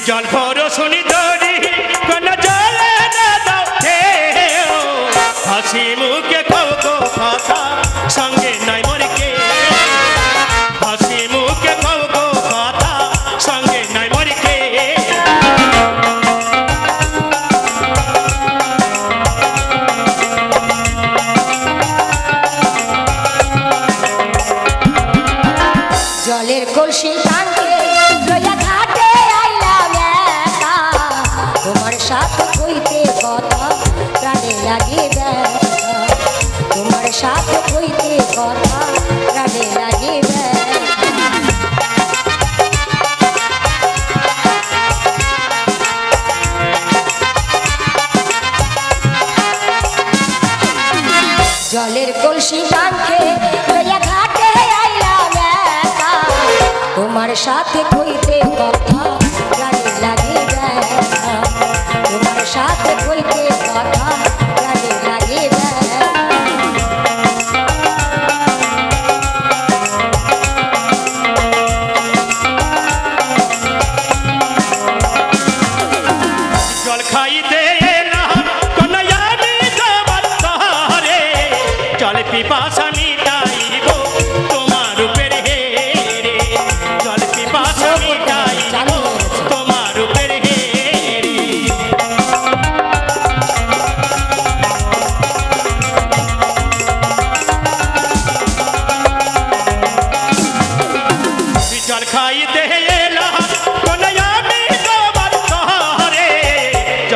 জল ভর শুনি দরি কোন জল না দাও হাসি মুখে জলের কলসি ঘাটে তোমার সাথে কইতে কথা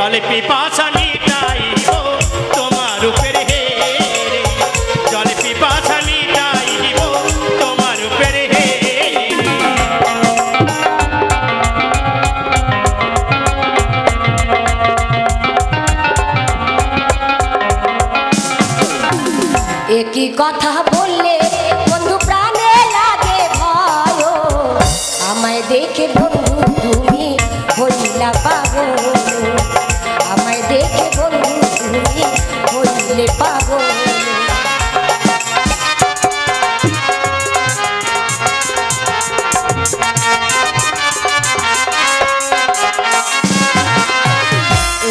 জল পিপাসা মিটাইব তোমার উপের হেরে জল পিপাসা মিটাইব তোমার উপের হেরে একই কথা বললে বন্ধু প্রাণে লাগে ভয়। আমায় দেখে বন্ধু তুমি হইলা পাগল। দেখে বন্ধু তুমি হইলে পাগল।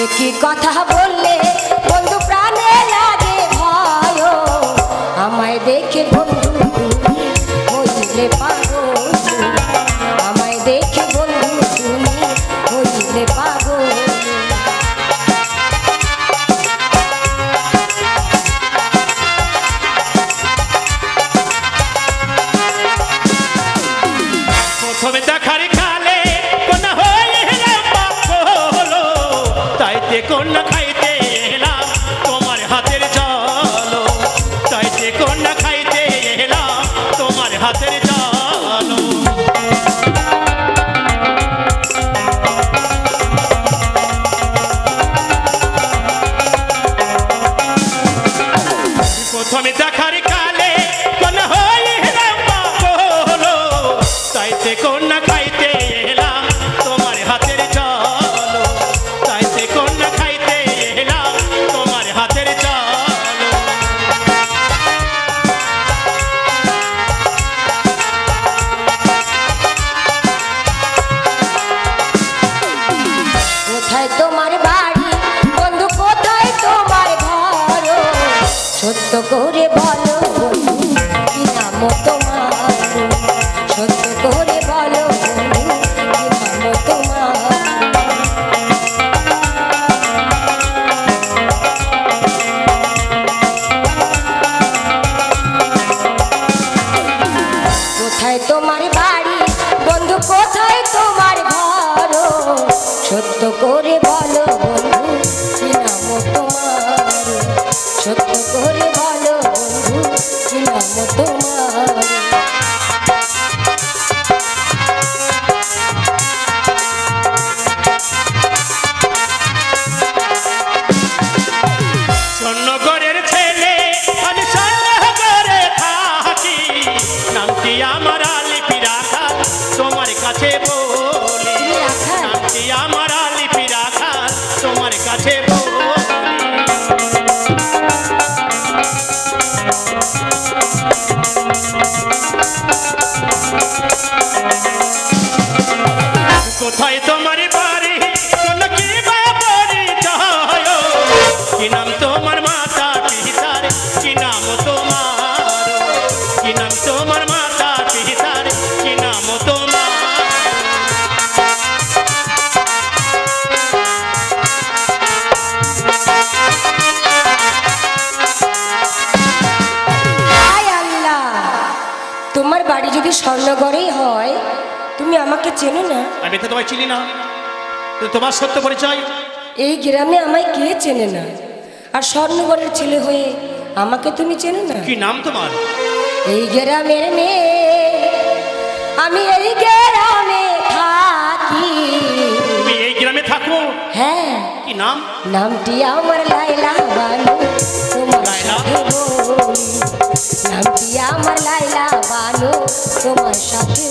একই কথা বললে বন্ধু প্রাণে লাগে ভয় আমায় দেখে বন্ধু তুমি, হইলে পাগল আমায় দেখে বন্ধু তুমি, হইলে পাগল। ते न खाई কোথায় তোমার বাড়ি? বন্ধু কোথায় তোমার ঘর? সত্য করে বলো করে বলো বন্ধু কি নাম তোমার সত্য করে বলো বন্ধু কি নাম তোমার কোথায় তোমার আমাকে চেনো না? আমি তো তোমায় চিনি না। তোমার সত্য পরিচয়? এই গ্রামে আমায় কে চেনে না? আর স্বর্ণগড়ের ছেলে হয়ে আমাকে তুমি চেনো না? কি নাম তোমার? এই গ্রামের মেয়ে আমি এই গ্রামে থাকি। তুমি এই গ্রামে থাকো? হ্যাঁ। কি নাম? নামটি আমার লাইলা বানু তোমার? সাথে নামটি আমার লাইলা বানু তোমার সাথে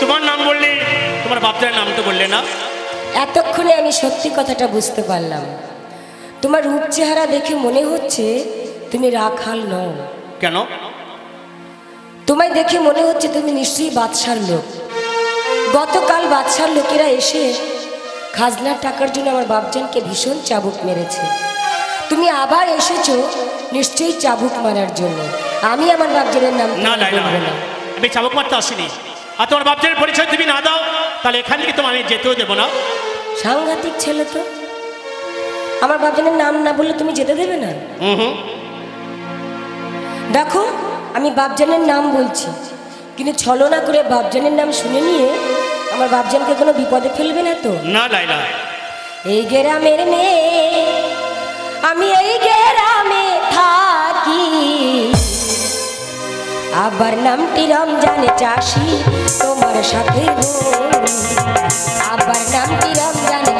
তোমার নাম বললে তোমার বাপটার নাম তো বললে না? এতক্ষণে আমি সত্যি কথাটা বুঝতে পারলাম। তোমার রূপ চেহারা দেখে মনে হচ্ছে তুমি রাখাল নও। কেন? তোমায় দেখে মনে হচ্ছে তুমি নিশ্চয়ই বাদশার লোক। গতকাল বাদশার লোকেরা এসে খাজনার টাকার জন্য আমার বাপজানকে ভীষণ চাবুক মেরেছে। তুমি আবার এসেছ নিশ্চয়ই চাবুক মারার জন্য। আমি আমার বাপজানের নাম না বলব না। আমি চাবক মারতে আসিনি। আর তোমার বাপটার পরিচয় তুমি না দাও তাহলে এখান থেকে তোমার আমি যেতেও দেবো না। সাংঘাতিক ছেলে তো। আমার বাপজানের নাম না বললে তুমি যেতে দেবে না? দেখো আমি বাপজানের নাম বলছি। কিন্তু ছলনা করে বাপজানের নাম শুনে নিয়ে আমার বাপজানকে কোনো বিপদে ফেলবে না তো? না লাইলা এই গ্রামের মেয়ে আমি এই গ্রামে আবার নামটি রমজান চাষি তোমার সাথে। আবার নামটি রমজানে